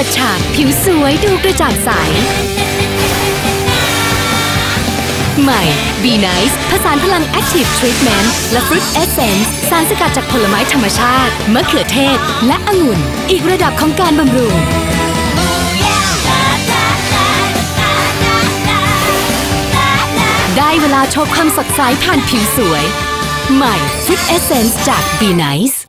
ปิดฉากผิวสวยดูกระจ่างใส ใหม่ Be Nice ผสานพลัง Active Treatment และ Fruit Essence สารสกัดจากผลไม้ธรรมชาติ มะเขือเทศ และองุ่น อีกระดับของการบำรุง ได้เวลาโชว์ความสดใสผ่านผิวสวย ใหม่ Fruit Essence จาก Be Nice